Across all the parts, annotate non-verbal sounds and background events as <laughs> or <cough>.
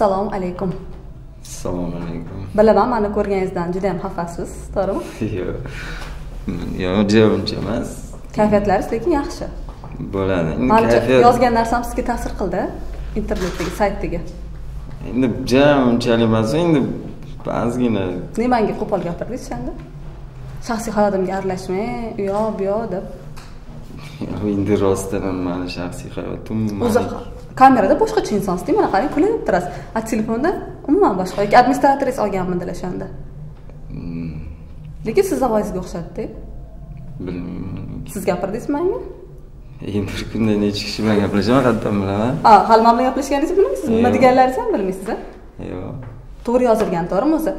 assalomu alaykum. Assalomu alaykum. Bilaman mani ko'rganingizdan juda yam xafasiz to'g'rimi? <laughs> Yo'q. Yo'q juda uncha emas. Kayfiyatlaringiz lekin yaxshi. Bo'ladi. Manimcha yozgan narsam sizga ta'sir qildi internetdagi saytdagi. Endi juda unchalik emas endi ba'zigina nimanga qo'pol gapirdingiz o'shanda shaxsiy hayotimga aralashmang u yoq bu yoq deb. <laughs> Endi rostdan mani shaxsiy hayotim o'zi kamerada boshqacha insonsizda mana qarang kulayib turasiz. A telefonda umuman boshqa yoki administratoringiz olganmidilar o'shanda Hmm, lekin sizni ovozingizga o'xshatdi bilmayman. Siz gapirdingizmi manga? Endi bir kunda necha kishi bilan gaplashaman qayerdan bilaman. A hali man bilan gaplashganingizni bilmaysiz. Nima deganlaringizni ham bilmaysiz a yo'q to'g'ri yozilgan to'g'rimi o'zi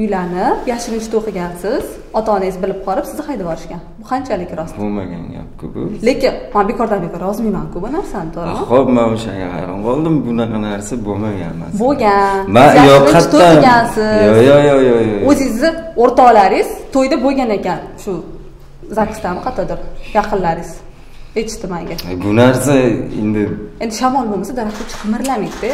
uylanib yashirinchda o'qigansiz ota onangiz bilib qolib sizni haydab yuborishgan bu qanchalik rost? Bo'lmagan gapku bu. Lekin man bekordan bekor yozmaymanku bu narsani to'g'rimi ho'p man o'shanga hayron qoldim. Bunaqa narsa bo'lmagan emas bo'lgan. Man yashirinchda o'qigansiz. Yo'q yo'q yo'q yo'q o'zingizni o'rtoqlaringiz to'yda bo'lgan ekan shu zagsdami qayerdadir yaqinlaringiz Ay, bu narsa endi endi shamol bo'lmasa daraxtga chiqib qimirlamaydi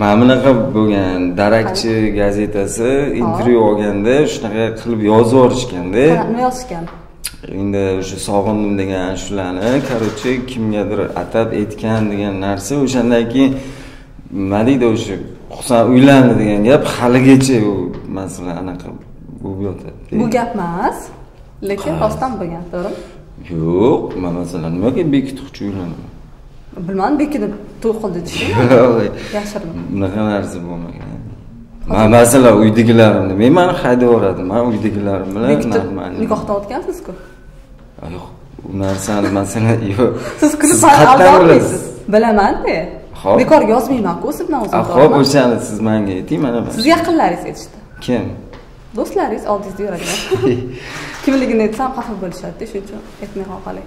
mana bunaqa bo'lgan darakchi gazetasi intervyu olganda shunaqa qilib yozib yuborishganda nima yozishgan? Endi o'sha sog'indim degan ashulani короче kimgadir atab aytgan degan narsa o'shandan keyin nima deydi o'sha husan uylandi degan gap haligacha u masala anaqa bo'lib yotadi. Bu gap emas lekin rostdan bo'lgan to'g'rimi yo'q man masalan nimaga bekituvchi uylanaman bilmadim bekinib to'y qildi deyishdimi <laughs> Yo'q, yashirma bunaqa narsa bo'lmagan. Man masalan uydagilarimni men mani haydab yuboradi man uydagilarim bilan bekitib nikohdan o'tgansizku? Yo'q u narsani masalan <laughs> yo'q. Siz kulib qayerdan aldormaysiz bilamanda Xo'p. bekor yozmaymanku o'zimdan o'zim Ah, ho'p to'g'rimi? o'shani siz menga ayting mana sizni yaqinlaringiz aytishdi kim? Do'stlaringiz oldingizda yuradilar <laughs> kimligini aytsam xafa bo'lishadida shuning uchun aytmay qolay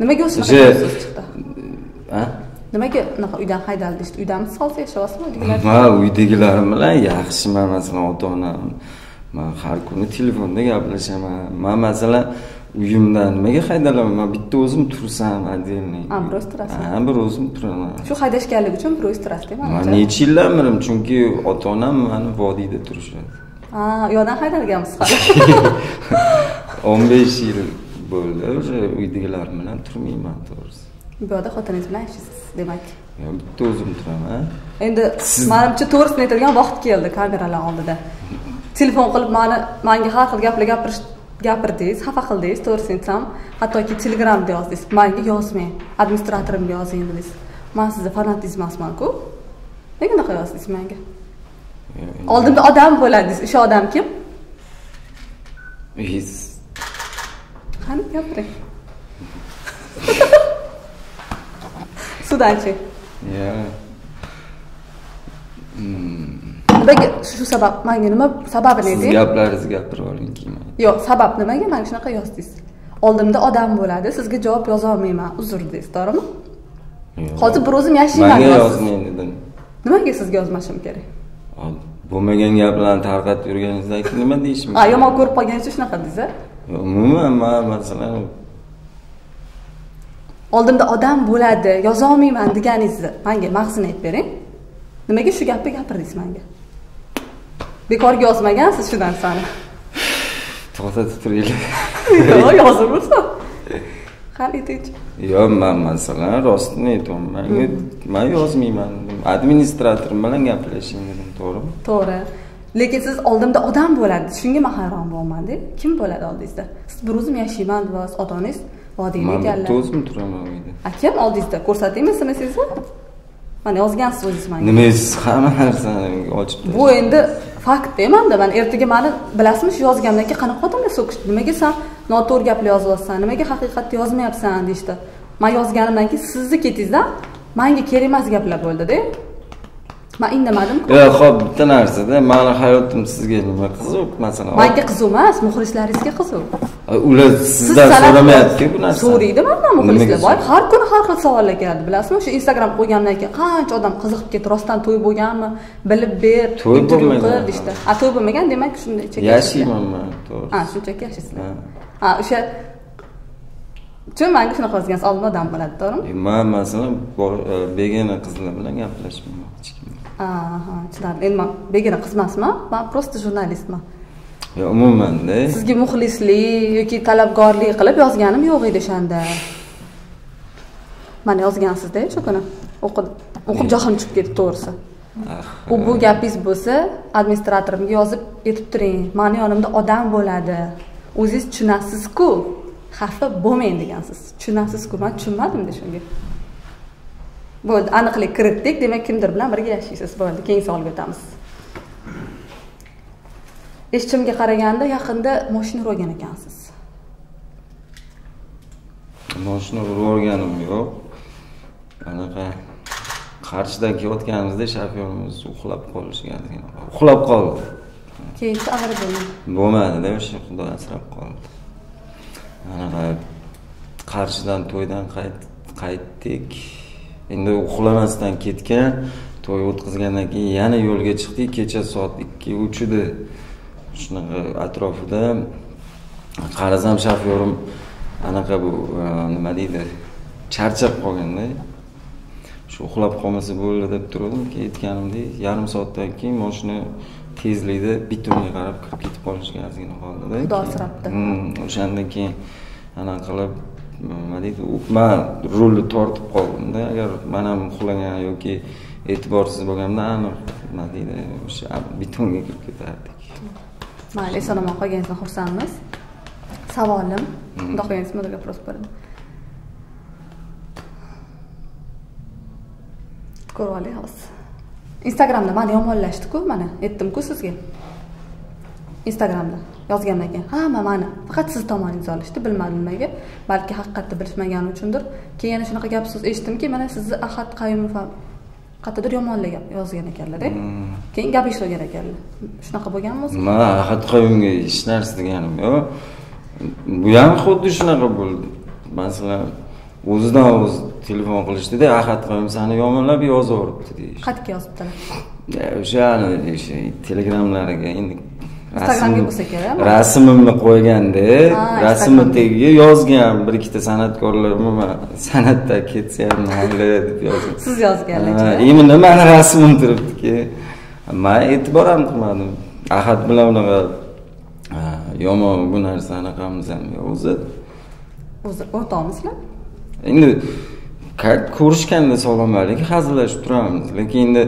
nimaga o'sha so'z chiqdi a nimaga unaqa uydan haydaldi deyishdi uydamisiz hozir yashayapsizmi uydagilar man uydagilarim bilan yaxshiman masalan ota onam man har kuni telefonda gaplashaman man masalan uyimdan nimaga haydalaman man bitta o'zim tursam отдельный А, bir o'zi turasiz. ha bir o'zim turaman shu haydashganlik uchun bir o'zi turasizda man necha yildan beri chunki ota onam mani vodiyda turishadi ha u yoqdan haydalganmisiz hali o'n besh yil bo'ldi o'sha uydagilarim bilan turmayman to'g'risi bu yoqda xotiningiz bilan yashaysiz demak bitta o'zim turaman endi manimcha to'g'risini aytadigan vaqt keldi kameralar oldida telefon qilib mani manga har xil gaplar gapirish gapirdingiz xafa qildingiz to'g'risini aytsam hattoki telegramda yozdingiz manga yozmang administratorimga yozing dedingiz man sizni fanatingiz emasmanku nega unaqa yozdingiz manga oldimda odam bo'ladi deysiz o'sha odam kim? Qani gapiring. <laughs> Sudanchi. Hmm, nimaga shu sabab manga nima sababini siz ayting gaplaringizni gapirib oling keyin. Yo'q sabab nimaga? Mana shunaqa yozdingiz. Oldimda odam bo'ladi. Sizga javob yozolmayman uzr deysiz to'g'rimi? Hozir bir o'zim yashayman manga yozmang dedim. Nimaga sizga yozmashim kerak bo'lmagan gaplarni tarqatib yurganingizdan keyin nima deyishim a yomon ko'rib qolganingiz uchun shunaqa deysiz a? Yo'q, umuman man masalan oldimda odam bo'ladi yozolmayman deganingizni manga mag'zini aytib bering. Nimaga shu gapni gapirdingiz manga? Bekorga yozmagansiz shu narsani to'xtatib turinglar. <laughs> Yo'q yozib bo'lsa qani aytingchi yo'q man masalan rostini aytyapman. Manga man yozmayman. Dedim administratorim bilan gaplashing dedim to'g'rimi? To'g'ri. Lekin siz oldimda odam bo'ladi. Shunga man hayron bo'lyapmanda kim bo'ladi oldingizda? Siz bir o'zim yashayman deyapsiz ota onangiz vodiyni man bitta ekanlar o'zim turaman uyda. Akim oldingizda? Ko'rsataymi smsingizni mana yozgansiz o'zingiz manga. Nima siz hamma narsani ochib bu endi fakt demanda man ertaga mani bilasizmi shu yozgandan keyin qanaqa odamlar so'kishdi? Nimaga san noto'g'ri gaplar yozyapsan nimaga haqiqatni yozmayapsan deyishdi. Man yozganimdan keyin sizni ketingizdan manga kerak emas gaplar bo'ldida. Man indamadimku yo'q ho'p bitta narsada. Mani hayotim sizga nima qiziq masalan manga qiziq emas muxlislaringizga qiziq. Ular Siz sizdan so'ramayaptiku bu narsani. so'raydi mandan muxlislar voy har kuni har xil savollar keladi bilasizmi? O'sha instagram qo'ygandan keyin qancha odam qiziqib ketdi rostdan to'y bo'lganmi bilib ber To'y bo'lmagan. a to'y bo'lmagan demak shunday yashayman man to'g'ri ha shunchaki yashaysizlar Ha. ha o'sha uchun manga shunaqa yozgansiz oldin odam bo'ladi to'g'rimi? E, man masalan e, begona qizlar bilan gaplashmayman hech kim tushunarli endi man begona qiz emasman man просто jurnalistman E, umumanda sizga muxlislik yoki talabgorlik qilib yozganim yo'q edi o'shanda mana yozgansizda o'sha kuni. O'qib o'qib jahlim chiqib ketdi to'g'risi. Ah, u bu gapingiz bo'lsa administratorimga yozib aytib turing. Mani yonimda odam bo'ladi. O'zingiz tushunasizku. Xafa bo'lmang degansiz. Tushunasizku man tushunmadimda shunga bo'ldi aniqlik kiritdik. Demak kimdir bilan birga yashaysiz. Bo'ldi keyingi savolga o'tamiz eshitishimga qaraganda yaqinda moshina urib olgan ekansiz. Moshina urib yuborganim yo'q. Anaqa qarshidan kelayotganimizda shofyorimiz uxlab qolishgan uxlab qoldi. Keyinchi avariya bo'lmadi bo'lmadida o'sha xudo asrab qoldi. Anaqa qarshidan to'ydan qayt- qaytdik endi uxlamasdan ketgan to'y o'tkazgandan keyin yana yo'lga chiqdik kecha soat ikki uch edi shunaqa atrofida qarasam shofyorim anaqa bu e, nima deydi charchab qolganda shu uxlab qolmasa bo'ldi deb turdim. Keyin aytganimdek yarim soatdan keyin moshina tezlikda bitumga qarab kirib ketib qolishga ozgina qoldida. Xudo asrabdi. Hmm, o'shandan keyin anaqa qilib nima deydi man rulni tortib qoldimda agar man ham uxlagan yoki e'tiborsiz bo'lganimda aniq nima deydi o'sha bitumga kirib ketardik. Mayli eson omon qolganingizdan xursandmiz. Savolim bundoq qilgansiz mudira вопрос ko'rib oling hozir instagramda mani yomonlashdiku mana aytdimku sizga instagramda yozgandan keyin hamma mani faqat siz tomoningizni olishdi bilmadim nimaga balki haqiqatni bilishmagani uchundir. Keyin yana shunaqa gap so'z eshitdimki mana sizni ahad qayumov qayerdadir yomonlab yozgan ekanlarda keyin gaplashavergan ekanlar shunaqa bo'lganmi o'zi? Man ahad qayumga hech narsa deganim yo'q. Bu ham xuddi shunaqa bo'ldi. Masalan o'zidan o'zi telefon qilishdida ahad qayum sani yomonlab yozaveribdi deyishdi. Qayerga yozibdilar. O'sha telegramlariga endi Instagramga bo'lsa kerak, rasmimni qo'yganda rasmni tagiga yozgan bir ikkita san'atkorlar umuman <laughs> san'atda ketsa ham mayli deb yozgan. <laughs> Siz yozganlar Ha, именно mani rasmim turibdiki man e'tibor ham qilmadim. Ahad bilan unaqa yomon bu narsa anaqamiz ham yo'q o'zi o'zi o'rtoqmisizlar endi ko'rishganda salom-alik hazillashib turamiz. Lekin endi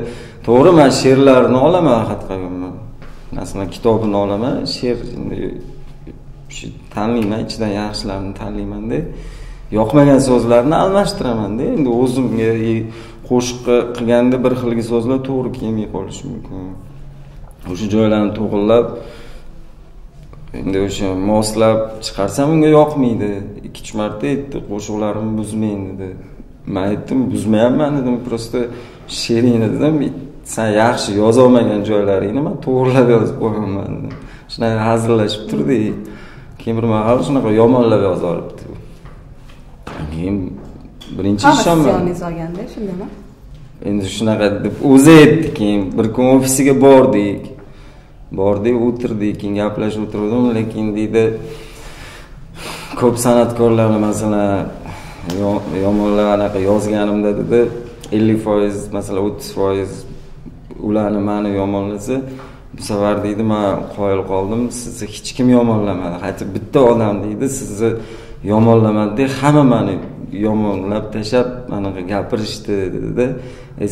to'g'ri man she'rlarini olaman ahad qayumni masalan kitobini olaman she'r shu tanlayman ichidan yaxshilarini tanlaymanda yoqmagan so'zlarni almashtiramanda endi o'zimga e, qo'shiq qilganda bir xilgi so'zlar to'g'ri kelmay qolishi mumkin. O'sha joylarni to'g'irlab endi o'sha moslab chiqarsam unga yoqmaydi. Ikki uch marta aytdi qo'shiqlarimni buzmang dedi. Man aytdim buzmayapman dedim просто she'ringni dedim san yaxshi yozolmagan joylaringni man to'g'irlab yozib qo'yaman. Shunaqa hazillashib turdik keyin bir mahal shunaqa yomonlab yozib yuboribdi keyin birinchi siz yoningiz olganda shundaymi endi shunaqa deb o'zi aytdi. Keyin bir kun ofisiga bordik. Bordik o'tirdik keyin gaplashib o'tirdim. Lekin deydi ko'p san'atkorlarni masalan yo- yomonlab anaqa yozganimda dedi ellik foiz masalan o'ttiz foiz ularni mani yomonlasa bu safar deydi man qoyil qoldim sizni hech kim yomonlamadi hatto bitta odam deydi sizni yomonlamadida hamma mani yomonlab tashlab anaqa gapirishdi dedi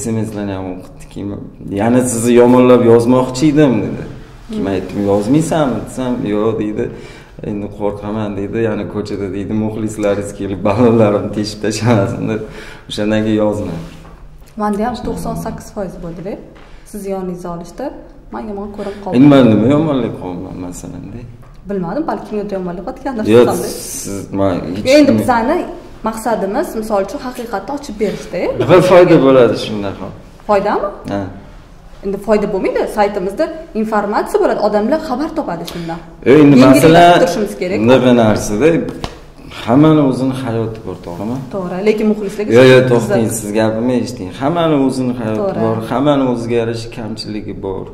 smslarni ham o'qitdi keyin yana sizni yomonlab yozmoqchi edim dedi. Keyin aytdim yozmaysanmi? desam yo'q deydi. Endi qo'rqaman deydi. Yana ko'chada deydi. Muxlislaringiz kelib ballonlarimni teshib tashlamasin deb o'shandan keyin yozmadim manda ham to'qson sakkiz foiz bo'ldida. Sizni yoningizni olishdi man yomon ko'rib endi qoldim man nima yomonlik qilyapman masalanda bilmadim balki kimgadir yomonlik qilayotgandir yo'q siz man endi bizani maqsadimiz misol uchun haqiqatni ochib berishda nima foyda bo'ladi shunaqa foydami? Ha. Endi foyda bo'lmaydi saytimizda informatsiya bo'ladi odamlar xabar topadi shundan endi masalan turishimiz kerak. bunaqa narsada hammani o'zini hayoti bor to'g'rimi? To'g'ri lekin muxlislarga yo'q yo'q to'xtang siz gapimni eshiting. Hammani o'zini hayoti bor hammani o'ziga yarasha kamchiligi bor.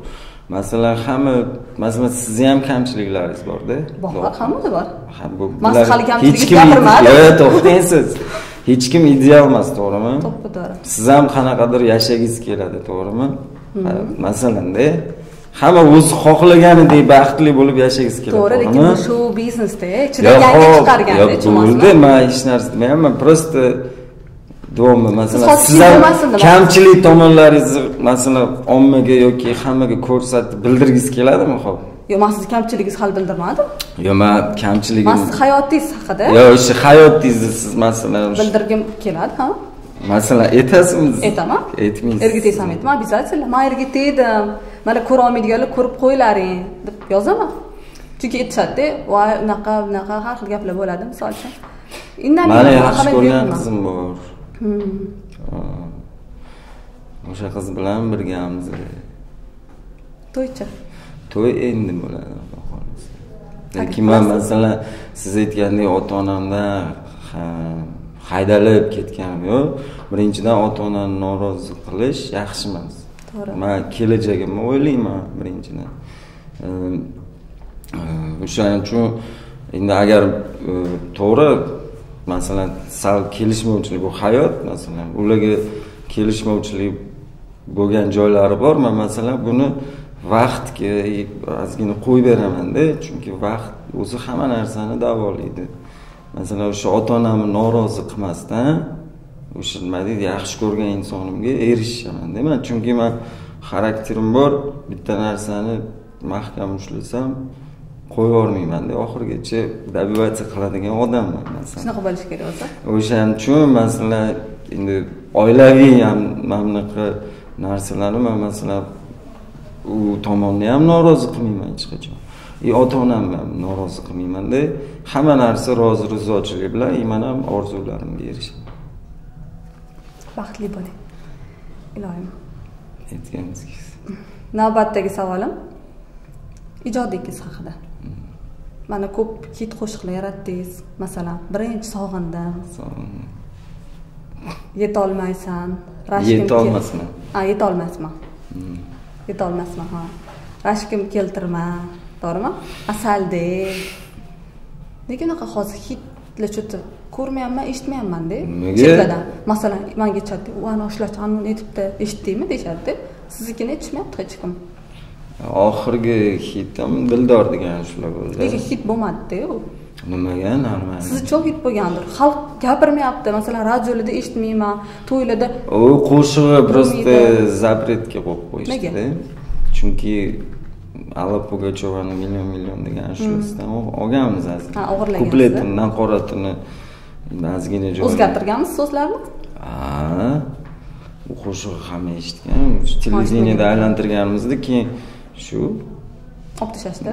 Masalan hamma masalan sizni ham kamchiliklaringiz borda bor hammada bor. Man hali hech kim yo'q to'xtang siz. Hech kim ideal emas to'g'rimi? To'ppa to'g'ri. Siz ham qanaqadir yashagingiz keladi to'g'rimi? Masalanda hamma o'zi xohlaganidek baxtli bo'lib yashagingiz keladi to'g'ri lekin bu shou biznesda ichidan Yo'q, yangi chiqarganda bo'ldi man hech narsa demayapman просто do'mi masalan hozir siz ham bo'lmasin demoqchisiz. kamchilik tomonlaringizni masalan ommaga yoki hammaga ko'rsatib bildirgingiz keladimi hop yo'q man sizni kamchiligingizni hali bildirmadim. Yo'q man man kamchiligim sizni hayotingiz haqida? Yo'q o'sha hayotingizni siz masalan bildirgim keladi ha? Masalan aytasizmi aytaman aytmaysiz erga tegsam aytaman обязательно. Man erga tegdim mana ko'ra olmaydiganlar ko'rib qo'ylaring deb yozaman. Chunki aytishadida voy unaqa bunaqa har xil gaplar bo'ladi misol uchun. Mani man yaxshi ko'rgan qizim bor. Hmm. o'sha qiz bilan birgamiz to'ychi. To'y endi bo'ladi xudo xohlasa lekin man masalan siz aytgandek ota onamdan ha- haydalib ketganim yo'q birinchidan ota onani norozi qilish yaxshi emas To'g'ri. man kelajagimni o'ylayman birinchidan e, o'shaning uchun endi agar e, to'g'ri masalan sal kelishmovchilik bu hayot masalan ularga kelishmovchilik bo'lgan joylari bor man masalan buni vaqtga e, ozgina qo'yib beramanda chunki vaqt o'zi hamma narsani davolaydi. Masalan o'sha ota onamni norozi qilmasdan o'sha nima deydi yaxshi ko'rgan insonimga erishishamanda man chunki man xarakterim bor bitta narsani mahkam ushlasam qo'yib yubormaymanda oxirigacha добиваться qiladigan odamman masalan. Shunaqa bo'lishi kerak o'zi o'shaning uchun masalan endi oilaviy ham mana bunaqa narsalarni man masalan u tomonni ham norozi qilmayman hech qachon. И ota onamni ham norozi qilmaymanda hamma narsa rozi rizochilik bilan и man ham orzularimga erishaman baxtli bo'ling iloyim aytganingiz navbatdagi savolim. Ijodingiz haqida. Mana ko'p hit qo'shiqlar yaratdingiz. Masalan birinchi sog'indim. Yetolmaysan. Rashkim kel- Yetolmasman. ha yetolmasman. Yetolmasman ha. Rashkim keltirma. To'g'rimi? Asaldek nega unaqa hozir hitlar что-то ko'rmayapman eshitmayapmanda chetlardan masalan manga aytishadi u ana shularchi anavi aytibdi eshitdingmi deyishadida siznikini aytishmayapti hech kim. Oxirgi hitim dildor degan shular bo'ldi. Lekin hit bo'lmadida u nimaga normal? Siz uchun hit bo'lgandir. Xalq gapirmayapti. Masalan radiolarda eshitmayman to'ylarda u qo'shig'i просто запретga qo'yib qo'yishdida chunki alla pugachovani million million degan ashulasidan olganmiz Ha, ozgina o'g'irlagansizda. kupletini naqoratini ozgina joy o'zgartirganmisiz so'zlarni ha u qo'shig'i hamma eshitgan televideniyada aylantirganimizda keyin shu olib tashlashdi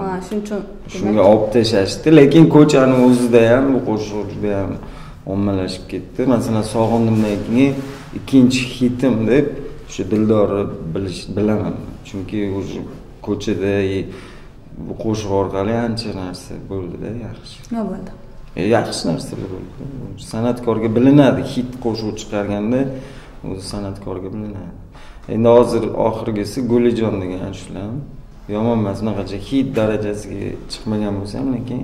ha shuning uchun shunga olib tashlashdi lekin ko'chani o'zida ham bu qo'shiq juda ham ommalashib ketdi masalan sog'indimdan keyin ikkinchi hitim deb o'sha dildorni bilish bilaman chunki уже ko'chada qo'shiq orqali ancha narsa bo'ldida yaxshi. Nima bo'ldi? E, yaxshi narsalar bo'ldi. San'atkorga bilinadi hit qo'shiq chiqarganda o'zi san'atkorga bilinadi. Endi hozir oxirgisi gulijon degan ashula yomon emas unaqacha hit darajasiga chiqmagan bo'lsa ham lekin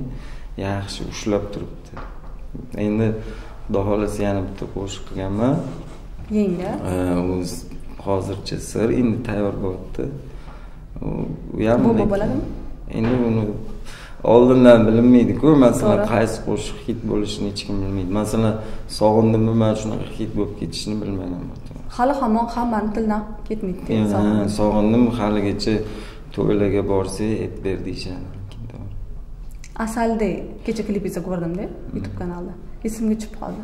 yaxshi ushlab turibdi. Endi xudo xohlasa yana bitta qo'shiq qilganman. Yenga E, o'zi hozircha sir endi tayyor bo'lyapti U- ham Bu- bo'ladimi? endi uni oldindan bilinmaydiku. Masalan qaysi qo'shiq hit bo'lishini hech kim bilmaydi. Masalan sog'indimmi man shunaqa hit bo'lib ketishini bilmaganman hali hamon hammani tilidan ketmaydi sog'indim. haligacha to'ylarga borsak aytib ber deyishadi. Asaldek kecha klipingizni ko'rdimda youtube kanalda. Esimga tushib qoldi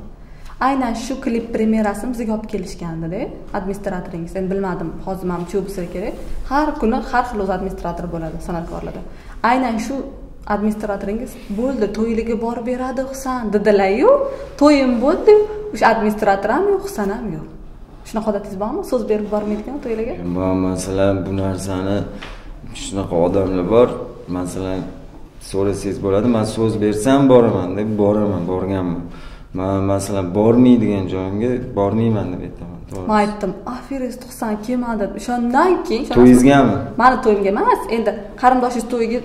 aynan shu klip premyerasini bizga olib kelishgandida administratoringiz endi bilmadim hozir mana shu bo'lsa kerak. Har kuni har xil o'zi administrator bo'ladi san'atkorlarda. Aynan shu administratoringiz bo'ldi to'yligi borib beradi husan dedilaryu to'yim bo'ldi o'sha administrator ham yo'q husan ham yo'q. Shunaqa odatingiz bormi? So'z berib bormaydigan to'ylarga man masalan bu narsani shunaqa odamlar bor masalan so'rasangiz bo'ladi man so'z bersam boraman deb boraman borganman. Man masalan bormaydigan joyimga bormayman deb aytaman To'g'ri. man aytdim afiris to'qson kelmadi o'shandan keyin? To'yingizgami? mani to'yimga emas endi qarindoshingiz to'yiga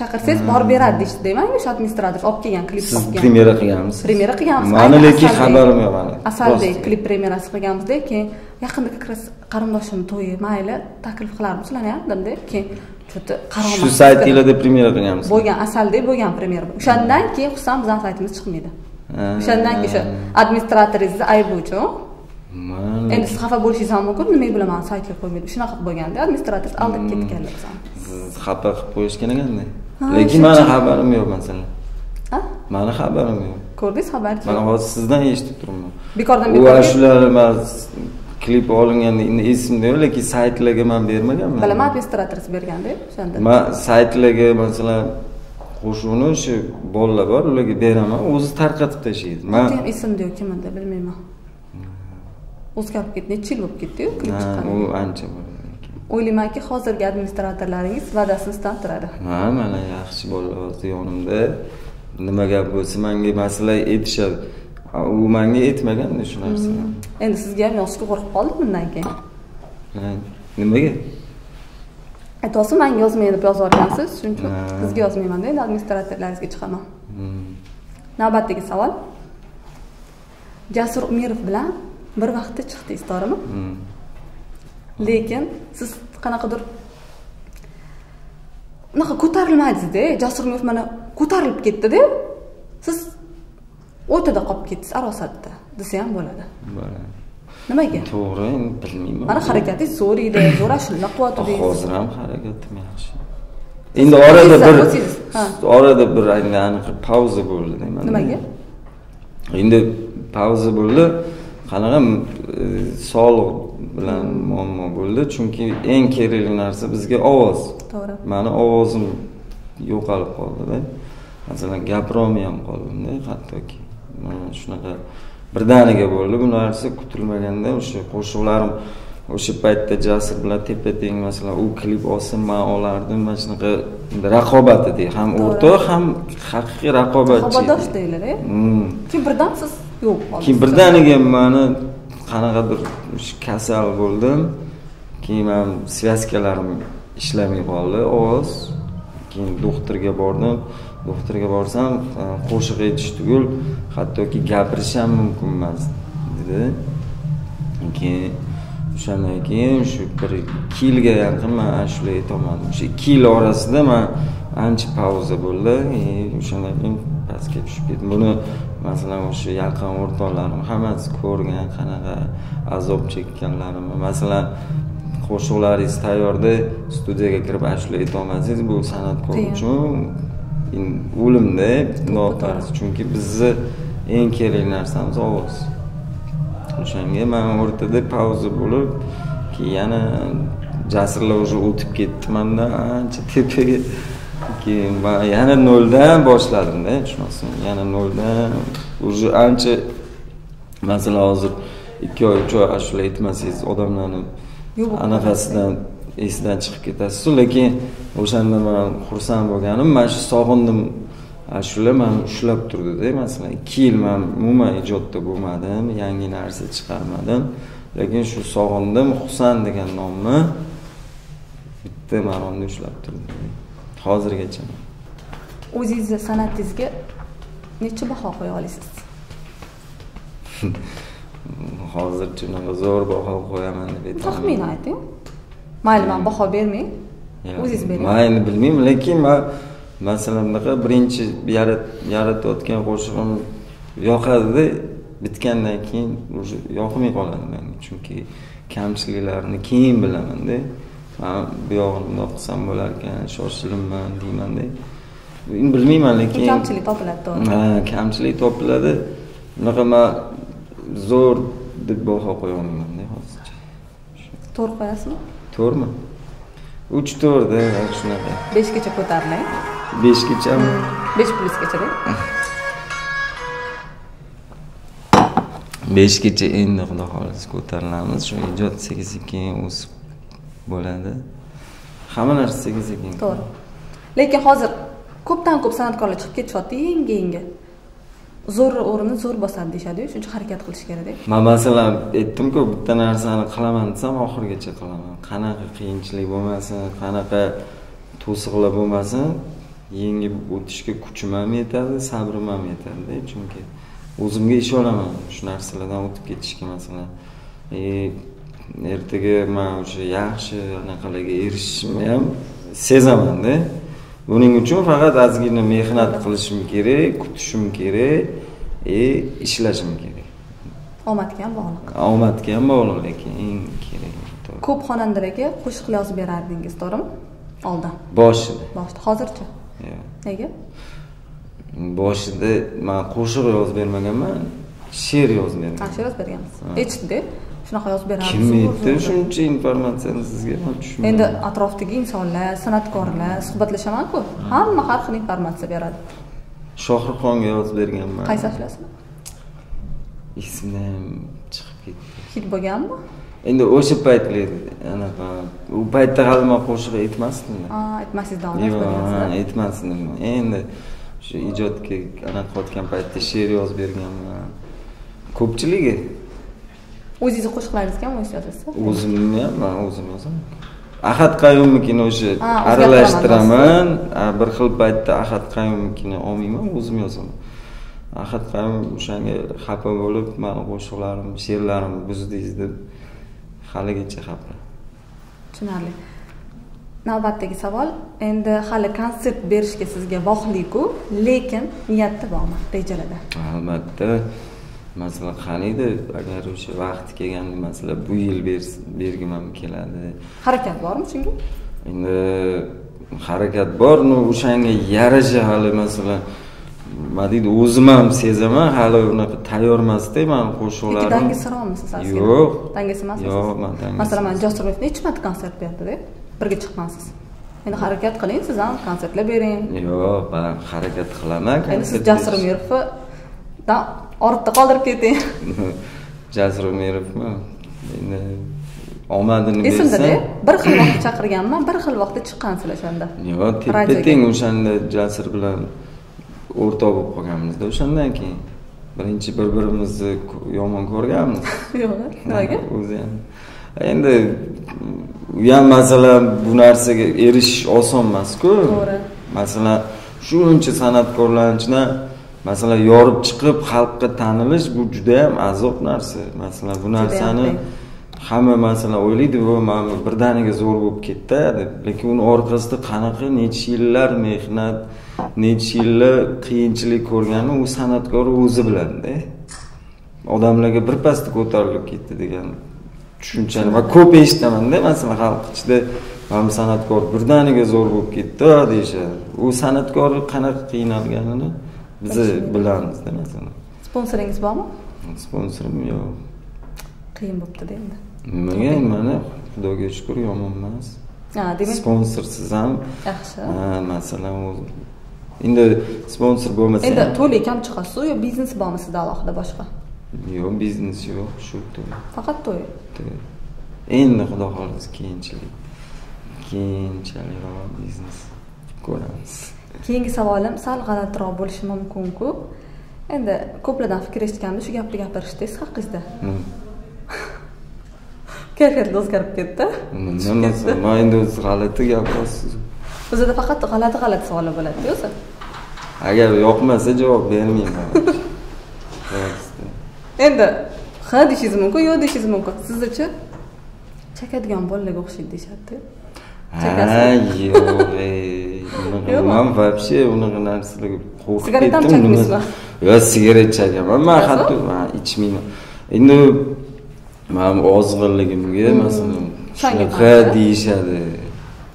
chaqirsangiz borib beradi deyishdi deymanga o'sha administrator olib kelgan klip Siz premyera qilganmisiz? premyera qilganmiz Mani lekin xabarim yo'q hali. asaldek klip premyerasi qilganmizda keyin yaqinda как раз qarindoshimni to'yi mayli taklif qilarmisizlar demdi keyin что-то Shu saytinglarda premyera qilganmisiz? bo'lgan asaldek bo'lgan premyera o'shandan keyin xususan bizani saytimiz chiqmaydi. O'shandan keyin o'sha administratoringizni ayblovchi. Man endi siz xafa bo'lishingiz ham mumkin nimaga bilaman saytga qo'ymaydi shunaqa qilib bo'lganda administrator aldab ketganlar bizani siz xafa qilib qo'yishgan ekanda. Lekin mani xabarim yo'q masalan. Mani xabarim yo'q. ko'rdingiz xabar Mana hozir sizdan eshitib turibman. bekordan U bekorga shular emas klip olinganda endi esimda yo'q, lekin saytlarga man bermaganman. bilaman administratorisi berganda o'shanda Man saytlarga masalan qo'shuvni o'sha bolalar bor, ularga beraman, o'zi tarqatib tashlaydi. man ham esimda yo'q kim edi bilmayman o'zgarib ketdi necha yil bo'lib ketdiyu klip Ha, chiqqaniga u ancha bo'ldi. o'ylaymanki hozirgi administratorlaringiz va'dasini ustidan turadi Ha, mana yaxshi bolalar hozir yonimda. Nima gap bo'lsa menga masalan aytishadi. Ha, U menga aytmaganda shu narsani. endi sizga ham yozishga qo'rqib qoldim bundan keyin Nimaga? Aytyapsiz manga yozmay deb yozib yuborgansiz shuning uchun sizga yozmaymanda endi administratorlaringizga chiqaman navbatdagi savol. Jasur umirov bilan bir vaqtda chiqdingiz to'g'rimi Hmm. lekin siz qanaqadir unaqa ko'tarilmadingizda jasur umirov mana ko'tarilib ketdida siz o'rtada qolib ketdingiz arosatda desa ham bo'ladi. Bo'ladi. Nimaga To'g'ri, endi bilmayman. mana harakatingiz zo'r edi zo'r ashula qilyotdingiz Hozir ham harakatim yaxshi. Endi orada bir orada bir aniq pauza bo'ldi deyman. nimaga Endi pauza bo'ldi. Qanaqa e, sog'liq bilan muammo bo'ldi, chunki eng kerakli narsa bizga ovoz. to'g'ri Mani ovozim yo'qolib qoldi-da. Masalan, gapirolmay ham qoldimda, hattoki. Mana shunaqa birdaniga bo'ldi. Bu narsa kutilmaganda o'sha qo'shiqlarim o'sha paytda Jasur bilan tepa-teng masalan u klip olsam men olardim. Mana shunaqa raqobat edi. Ham o'rtoq, ham haqiqiy raqobatchi. Raqobatdosh deyiladi Hmm. keyin birdan siz yo'q Keyin birdaniga mani qanaqadir kasal bo'ldim. Keyin men svyazkalarim ishlamay qoldi, ovoz. Keyin doktorga bordim. Doktorga borsam, e, qo'shiq aytish tugul, hattoki gapirish ham mumkin emas dedi. Keyin o'shandan keyin shu bir 2 yilga yaqin men ashula aytolmadim. O'sha 2 yil orasida men ancha pauza bo'ldi. E, O'shandan keyin pastga tushib ketdim. Buni masalan o'sha yaqin o'rtoqlarim hammasi ko'rgan, qanaqa azob chekkanlarimni. Masalan, qo'shiqlaringiz tayyorda studiyaga kirib ashula aytolmasangiz, bu san'atkor uchun o'limda nofarz. Chunki bizni eng kerakli narsamiz ovoz. O'shanga men o'rtada pauza bo'lib, keyin yana jasurlar уже o'tib ketdi mandan ancha tepaga. Keyin men yana noldan boshladim-da, tushunasizmi? Yana noldan уже ancha masalan hozir 2 oy, 3 oy ashula aytmasangiz odamlarni anaqasidan esidan chiqib ketasiz lekin o'shanda man xursand bo'lganim mana shu sog'indim. Ashula mani ushlab turdida masalan ikki yil man umuman ijodda bo'lmadim yangi narsa chiqarmadim. Lekin shu sog'indim husan degan nomni bitta maromda ushlab turdi hozirgacha o'zingizni san'atingizga necha baho qo'ya olasiz <laughs> hozircha unaqa zo'r baho qo'yaman deb aytaman. Taxmin ayting mayli man baho bermang. O'zingiz bering. endi bilmayman lekin man masalan bunaqa birinchi yarat yaratayotgan qo'shig'im yoqadida bitgandan keyin уже yoqmay qoladi menga chunki kamchiliklarini keyin bilamanda man bu yog'ini bundoq qilsam bo'larkan shoshilinman deymanda endi bilmayman lekin kamchilik topiladi to'g'ri. Ha kamchilik topiladi bunaqa man zo'r deb baho qo'ya olmaymanda hozircha. To'rt qo'yasizmi to'rtmi uch to'rtda shunaqa beshgacha ko'tariling beshgachami besh plyusgachada beshgacha endi xudo xohlasa ko'tarilamiz shu ijod sekin sekin o'sib bo'ladi hamma narsa sekin sekin to'g'ri lekin hozir ko'pdan ko'p san'atkorlar chiqib ketishyapti yangi yangi zo'r o'rinni zo'r bosadi deyishadiyu shuning uchun harakat qilish kerakda. Man masalan aytdimku bitta narsani qilaman desam oxirigacha qilaman. Qanaqa qiyinchilik bo'lmasin qanaqa to'siqlar bo'lmasin yengib o'tishga kuchim ham yetadi sabrim ham yetadida. Chunki o'zimga ishonaman shu narsalardan o'tib ketishga masalan e, ertaga man o'sha yaxshi anaqalarga erishishimni ham sezamanda. Buning uchun faqat ozgina mehnat qilishim kerak kutishim kerak и ishlashim kerak. Omadga ham bog'liq. Omadga ham bog'liq lekin eng to'g'ri. ko'p xonandalarga qo'shiq yozib berardingiz to'g'rimi? Oldin boshida. Boshida. Hozirchi yo'q. nega? Boshida man qo'shiq yozib bermaganman she'r yozib berganman shu yozib berganmiz. Ha. Shunaqa yozib beramiz kim aytdi? shuncha informatsiyani sizga man tushunmadim endi atrofdagi insonlar san'atkorlar suhbatlashamanku. Hamma har xil informatsiya beradi. Shohruxxonga yozib berganman. Qaysi ashlasini esimdan chiqib ketdi. Hit bo'lganmi? Endi o'sha paytlar anaqa u paytda hali man qo'shiq aytmasdim. Oldin yozib yo'q aytmasdim. Endi shu ijodga anaqa qilayotgan paytda she'r yozib berganman. Ko'pchiligi o'zingizni qo'shiqlaringizga ham o'zingiz yozasiz o'zimni ham man o'zim yozaman ahad qayumnikini o'sha Ha, aralashtiraman. Bir xil paytda ahad qayumnikini olmayman o'zim yozaman. Ahad qayum o'shanga xafa bo'lib mani qo'shiqlarim she'rlarimni buzdingiz deb haligacha xafa. Tushunarli. Navbatdagi savol endi hali konsert berishga sizga vohliku lekin niyatda bormi rejalarda albatta masalan qaniydi agar o'sha vaqti kelganda masalan bu yil bergim ham keladi. Harakat bormi shunga? Endi harakat bor но o'shanga yarasha hali masalan nima deydi o'zim ham sezaman hali unaqa tayyor emasda mani qo'shiqlarim dangasiromisiz yo'q. Dangasa emassiz yo'q man dangasa masalan mana jasurbek necha marta konsert berdida birga chiqqansiz endi harakat qiling siz ham konsertlar bering. Yo'q man harakat qilaman endi siz jasur umirovdan ortda qoldirib keting <laughs> jasur umirovmi endi omadini esimdada bersam bir xil vaqtda chaqirganman bir xil vaqtda chiqqansizlar o'shanda yo'q teppa teng o'shanda jasur bilan o'rtoq bo'lib qolganmizda. O'shandan keyin birinchi bir birimizni yomon ko'rganmiz. <laughs> Yo'q nimaga? <laughs> O'zi ham. Endi u ham masalan bu narsaga erishish oson emasku. To'g'ri. masalan shuncha san'atkorlarni ichidan masalan yorib chiqib xalqqa tanilish bu judayam azob narsa. Masalan bu narsani hamma masalan o'ylaydi bu mana birdaniga zo'r bo'lib ketdi deb. Lekin uni orqasida qanaqa necha yillar mehnat necha yillar qiyinchilik ko'rganini u san'atkor o'zi biladida. Odamlarga birpasda ko'tarilib ketdi degan tushunchani va ko'p eshitamanda masalan xalq ichida mana bu san'atkor birdaniga zo'r bo'lib ketdi deyishadi. U san'atkor qanaqa qiynalganini biz bilamizda masalan sponsoringiz bormi sponsorim yo'q qiyin bo'libdida endi nimaga mana xudoga shukur yomon emas demak sponsorsiz ham yaxshi masalan endi sponsor bo'lmasa endi ham to'la kam chiqasizu yo biznes bormi sizda alohida boshqa yo'q biznes yo'q shu to'y faqat to'y to'y. endi xudo xohlasa keyinchalik keyinchalikroq biznes ko'ramiz keyingi savolim sal g'alatiroq bo'lishi mumkinku. Endi ko'plardan fikr eshitganimda shu gapni gapirishdi siz haqingizda. <laughs> Hmm. kayfiyat o'zgarib ketdi. Nima masalan man endi o'zi g'alati gaplasiz bizada faqat g'alati g'alati savollar bo'ladida o'zi. Agar yoqmasa javob bermayman. Endi ha deyishingiz mumkin yo'q deyishingiz mumkin. Sizdachi chakadigan bolalarga o'xshaydi deyishadida ha yo'q unaqa Yo'qmi? man вообще unaqa narsalarga qo'rqib Sigaret ham chakmaysizmi? yo'q sigaret chakaman man hatto man ichmayman endi man ozg'inligimga masalan shunaqa deyishadi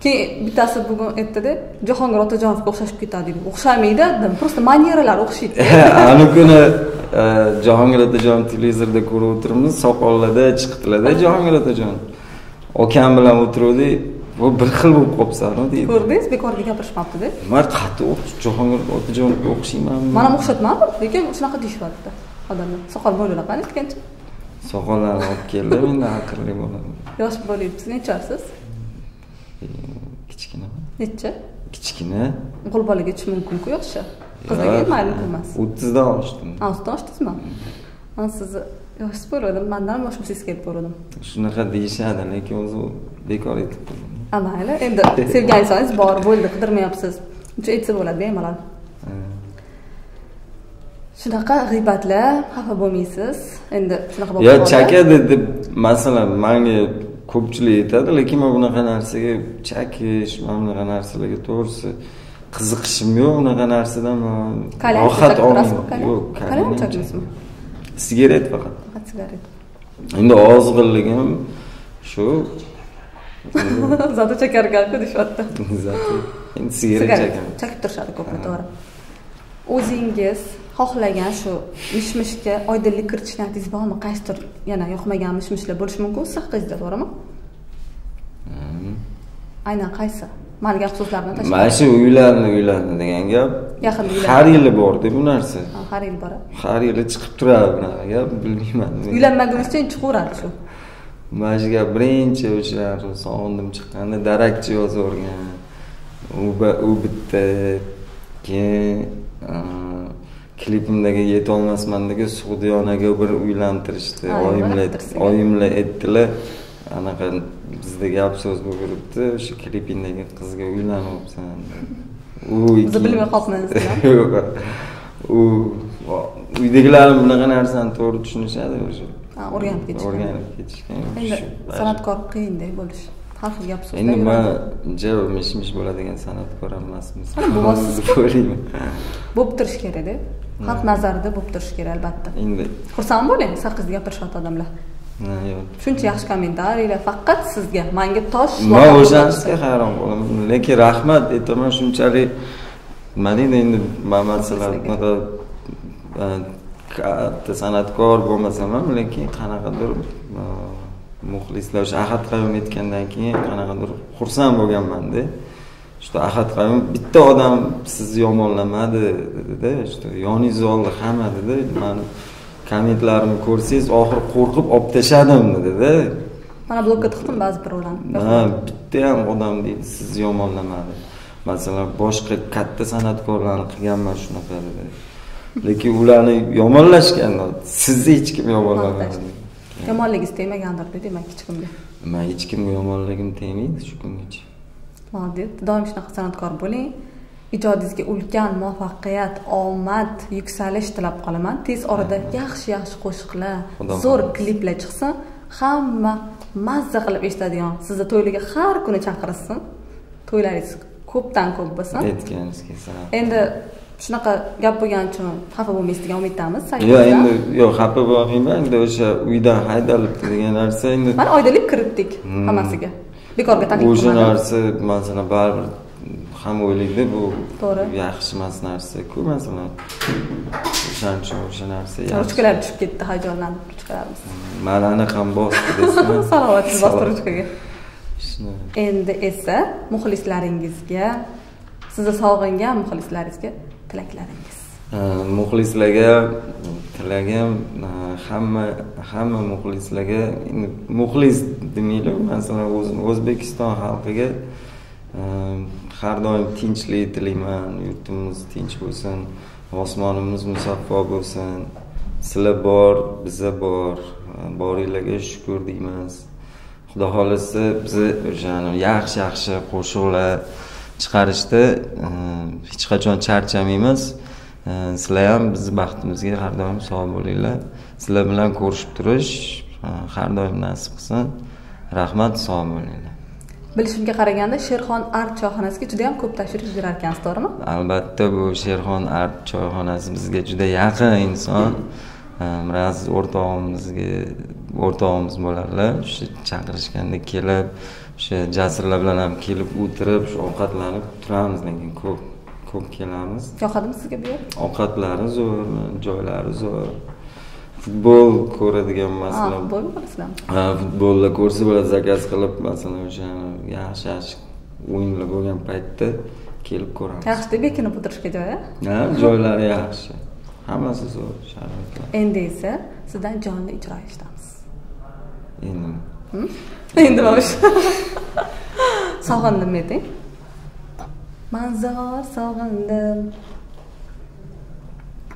keyin bittasi bugun aytdida jahongir otajonovga o'xshashib ketadi deydi o'xshamaydi dedim просто manyeralari o'xshaydi ani kuni jahongir otajon televizorda ko'rib o'tiribmiz soqollarda chiqdilarda jahongir otajon okam bilan o'tiruvdik bu bir xil bo'lib qolibsanu deydi. Ko'rdingiz bekorga gapirishmabdida man qattiq o'x- jahongir otajonga o'xshaymanmi man ham o'xshatmanmi lekin shunaqa deyishyapti odamlar. Soqol bo'ylar qani ketgancha soqollarni olib keldim endi aqlli bo'laman. Yosh bo'lyapsiz nechasiz kichkina necha? Kichkina. Qo'l bolaga tush mumkinku yoshi qizdagi mayli emas o'ttizdan oshdim ha o'ttiz oshdingizmi man sizni yoshsiz bo'lgandim mandan ham yosh bo'lsangiz kelib ko'rdim. Shunaqa deyishadi lekin o'zi bekor aytib qo'ydim ha mayli endi sevgan insoningiz bor bo'ldi qidirmayapsiz uncha aytsa bo'ladi bemalol shunaqa g'iybatlar xafa bo'lmaysiz endi shunaqa yo chakadi deb masalan manga ko'pchilik aytadi lekin man bunaqa narsaga chakish mana bunaqa narsalarga to'g'risi qiziqishim yo'q unaqa narsadan man rohat yo'q sigaret faqat faqat sigaret. Endi ozg'inligim shu zато chakar ekanku deyishyapti Zato. Endi sigaret chakib turishadi ko'plar to'g'ri o'zingiz xohlagan shu mish mishga oydinlik kiritish niyatingiz bormi qaysidir yana yoqmagan mish mishlar bo'lishi mumkin siz haqingizda to'g'rimi? Hmm. aynan qaysi? Mani gap so'zlarni mana tashqari shu uylandi uylandi degan gap. Uylandi. har yili borda bu narsa. Ha, har yil boradi har yili chiqib turadi bunaqa gap bilmayman. Uylanmagunizcha chiqaveradi shu mana shu gap birinchi o'sha sog'indim chiqqanda darakchi yozib yuborgan u bitta keyin klipimdagi yetolmasmandagi sug'diyonaga bir uylantirishdi. Oyimlar aytdilar anaqa bizda gap so'z bo'lib yuribdi o'sha klipingdagi qizga uylanibsan u Biz bilmay <laughs> yo'q. U uydagilarim bunaqa narsani to'g'ri tushunishadi o'sha. Ha, o'rganib ketishgan. o'rganib ketishgan endi san'atkor qiyinda bo'lish har xil gap so'zlar endi man ja mish mish bo'ladigan san'atkor emasmiz o'ylayman <laughs> bo'lib turishi kerakda xalq nazarida bo'lib turishi kerak albatta. Endi xursand bo'ling siz haqingizda gapirishyapti odamlar shuncha yaxshi kommentariyalar faqat sizga. Manga tosh man o'shanisiga hayron qolaman lekin rahmat aytaman shunchalik. Nima deydi endi man masalan katta san'atkor bo'lmasam ham lekin qanaqadir muxlislar o'sha ahad qayum aytgandan keyin qanaqadir xursand bo'lganmanda что ahad qayum bitta odam sizni yomonlamadi dedida что yoningizni oldi hamma dedi. Mani kommentlarimni ko'rsangiz oxiri qo'rqib olib tashladim dedida mana blokka tiqdim ba'zi birovlarni. Ha bitta ham odam deydi sizni yomonlamadi. Masalan boshqa katta san'atkorlarni qilganman shunaqa dedi lekin ularni yomonlashgan sizni hech kim yomonlamadi yomonligingiz tegmagandirda demak hech kimga. Man hech kimga yomonligim tegmaydi shu kungacha. Молодец doim shunaqa san'atkor bo'ling. Ijodingizga ulkan muvaffaqiyat omad yuksalish tilab qolaman. Tez orada yaxshi yaxshi qo'shiqlar zo'r kliplar chiqsin. Hamma mazza qilib eshitadigan sizni to'ylarga har kuni chaqirishsin to'ylaringiz ko'pdan ko'p bo'lsin. Aytganingizga salom endi shunaqa gap bo'lgani uchun xafa bo'lmaysiz degan umiddamiz. Yo'q endi yo'q xafa bo'lmayman. Endi o'sha uydan haydalibdi degan narsa endi mana oydinlik kiritdik hammasiga. Bekorga taklif o'sha narsa masalan baribir hamma o'ylaydida bu To'g'ri. yaxshi emas narsa-ku masalan o'shaning uchun o'sha narsa ruchkalar tushib ketdi hayajonlanib ruchkalarimiz malani ham bosdi <laughs> desam salomatsiz bosdi ruchkaga endi esa muxlislaringizga sizni sog'ingan muxlislaringizga tilaklaringiz? Muxlislarga tilagim e, hamma hamma muxlislarga endi muxlis demaylik masalan o'zbekiston xalqiga e, har doim tinchlik tilayman yurtimiz tinch bo'lsin osmonimiz musaffo bo'lsin sizlar bor biza bor e, boringlarga shukur deymiz. Xudo xohlasa bizni o'sha yaxshi yaxshi qo'shiqlar chiqarishda e, hech qachon charchamaymiz E, sizlar ham bizni baxtimizga har doim sog' bo'linglar. Sizlar bilan ko'rishib turish e, har doim nasib qilsin. Rahmat sog' bo'linglar. Bilishimga qaraganda sherxon art choyxonasiga juda yam ko'p tashrif buyurar ekansiz to'g'rimi? Albatta bu sherxon art choyxonasi bizga juda yaqin inson. E, miraz o'rtog'imizga o'rtog'imiz bo'ladilar o'sha chaqirishganda kelib o'sha jasurlar bilan ham kelib o'tirib shu ovqatlanib turamiz lekin ko'p ko'p kelamiz. Yoqadimi sizga bu yer? Ovqatlari zo'r joylari zo'r. Futbol ko'radigan masalan futbol ko'rasizlarmi ha, futbolda ko'rsa bo'ladi zakaz qilib masalan o'sha yaxshi yaxshi o'yinlar bo'lgan paytda kelib ko'ramiz. Yaxshida bekinib o'tirishga joy ha? Joylari yaxshi. Hammasi zo'r sharoitlar. Endi esa sizdan jonli ijro eshitamiz. Endi. Endi mana shu <laughs> sog'indim ayting manzor sog'indim.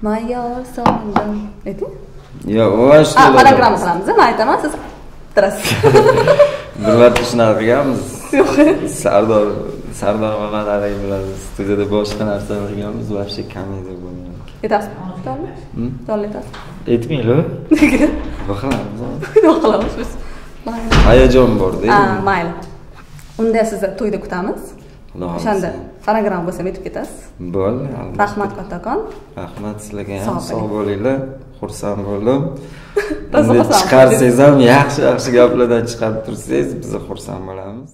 Mayor sog'indim. Ayting. Yo'q ashula fonogramma qilamiz man aytaman siz bitirasiz <laughs> bir marta shunaqa qilganmiz. Yo'q. Sardor sardor mamadaliy bilan studiyada boshqa narsa qilganmiz вообще komediya bo'lgan. Aytasizmi jonli Hmm? aytasizmi aytmanglar nima qilamiz. Yo'q qilamiz biz. Mayli. Hayajon borda ha mayli. Unda sizni to'yda kutamiz. O'shanda fonogramma bo'lsa yetib ketasiz. Bo'ldi albatta. rahmat kattakon. Rahmat sizlarga ham. Sog' sog' bo'ling. bo'linglar. Xursand bo'ldim. <laughs> Chiqarsangiz ham yaxshi yaxshi gaplardan chiqarib tursangiz biz xursand bo'lamiz